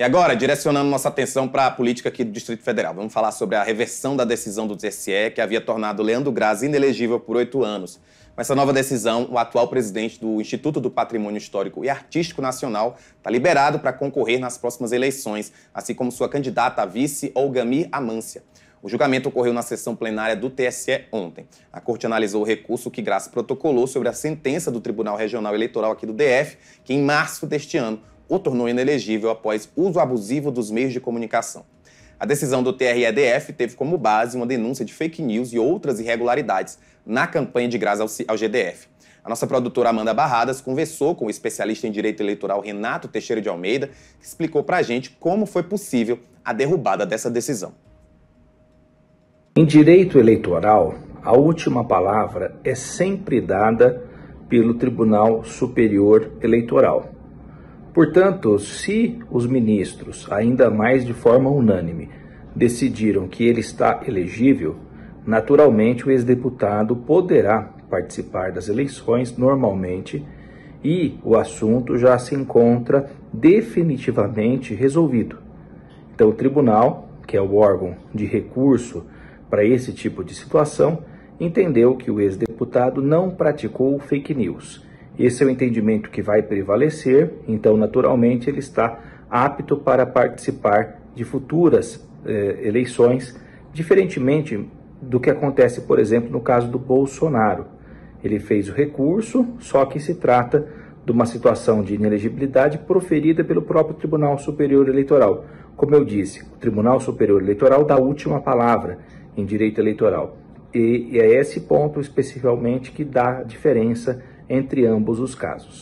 E agora, direcionando nossa atenção para a política aqui do Distrito Federal, vamos falar sobre a reversão da decisão do TSE que havia tornado Leandro Graz inelegível por oito anos. Com essa nova decisão, o atual presidente do Instituto do Patrimônio Histórico e Artístico Nacional está liberado para concorrer nas próximas eleições, assim como sua candidata a vice, Olgamir Amância. O julgamento ocorreu na sessão plenária do TSE ontem. A corte analisou o recurso que Graça protocolou sobre a sentença do Tribunal Regional Eleitoral aqui do DF, que em março deste ano o tornou inelegível após uso abusivo dos meios de comunicação. A decisão do TREDF teve como base uma denúncia de fake news e outras irregularidades na campanha de graça ao GDF. A nossa produtora Amanda Barradas conversou com o especialista em direito eleitoral Renato Teixeira de Almeida, que explicou para a gente como foi possível a derrubada dessa decisão. Em direito eleitoral, a última palavra é sempre dada pelo Tribunal Superior Eleitoral. Portanto, se os ministros, ainda mais de forma unânime, decidiram que ele está elegível, naturalmente o ex-deputado poderá participar das eleições normalmente e o assunto já se encontra definitivamente resolvido. Então, o tribunal, que é o órgão de recurso para esse tipo de situação, entendeu que o ex-deputado não praticou fake news esse é o entendimento que vai prevalecer, então, naturalmente, ele está apto para participar de futuras eh, eleições, diferentemente do que acontece, por exemplo, no caso do Bolsonaro. Ele fez o recurso, só que se trata de uma situação de inelegibilidade proferida pelo próprio Tribunal Superior Eleitoral. Como eu disse, o Tribunal Superior Eleitoral dá a última palavra em direito eleitoral. E, é esse ponto especificamente que dá diferença entre ambos os casos.